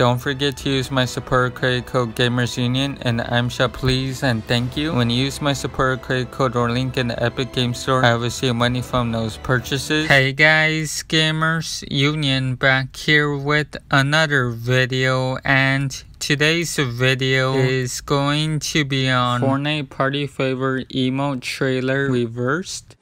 Don't forget to use my support creator code Gamers Union and Item Shop please and thank you. When you use my support creator code or link in the Epic Game Store, I will receive money from those purchases. Hey guys, Gamers Union back here with another video and Today's video is going to be on Fortnite Party Favor emote trailer reversed.